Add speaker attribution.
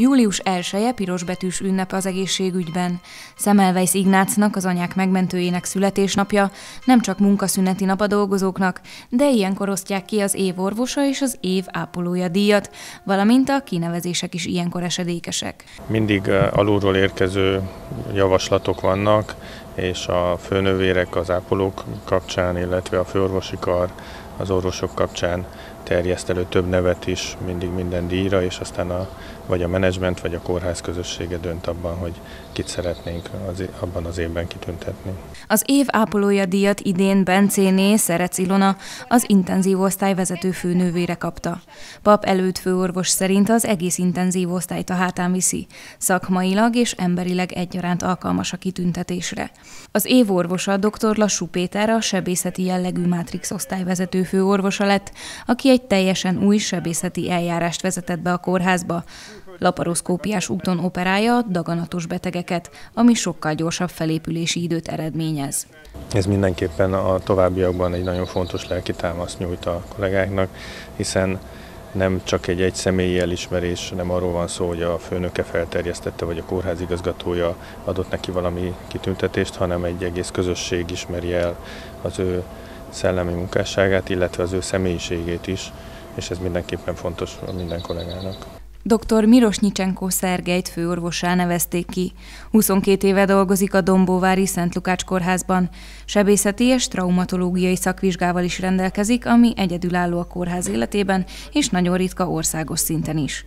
Speaker 1: Július 1 pirosbetűs ünnep az egészségügyben. Szemelweis Ignácnak, az anyák megmentőjének születésnapja nem csak munkaszüneti nap a dolgozóknak, de ilyenkor osztják ki az év orvosa és az év ápolója díjat, valamint a kinevezések is ilyenkor esedékesek.
Speaker 2: Mindig alulról érkező javaslatok vannak, és a főnövérek az ápolók kapcsán, illetve a főorvosi kar az orvosok kapcsán terjeszt elő több nevet is mindig minden díjra, és aztán a, vagy a menedzsment, vagy a kórház közössége dönt abban, hogy kit szeretnénk az, abban az évben kitüntetni.
Speaker 1: Az év ápolója díjat idén Bencéné Szerec Ilona, az intenzív osztály vezető főnővére kapta. Pap előtt főorvos szerint az egész intenzív osztályt a hátán viszi, szakmailag és emberileg egyaránt alkalmas a kitüntetésre. Az év orvosa dr. Lassú Péter a sebészeti jellegű Matrix osztály vezető főorvosa lett, aki egy teljesen új sebészeti eljárást vezetett be a kórházba, laparoszkópiás úton operálja daganatos betegeket, ami sokkal gyorsabb felépülési időt eredményez.
Speaker 2: Ez mindenképpen a továbbiakban egy nagyon fontos lelki támaszt nyújt a kollégáknak, hiszen nem csak egy egyszemélyi elismerés, nem arról van szó, hogy a főnöke felterjesztette, vagy a kórház igazgatója adott neki valami kitüntetést, hanem egy egész közösség ismeri el az ő szellemi munkásságát, illetve az ő személyiségét is, és ez mindenképpen fontos minden kollégának.
Speaker 1: Dr. Mirosnyicsenko Szergejt főorvosá nevezték ki. 22 éve dolgozik a Dombóvári Szent Lukács kórházban. Sebészeti és traumatológiai szakvizsgával is rendelkezik, ami egyedülálló a kórház életében, és nagyon ritka országos szinten is.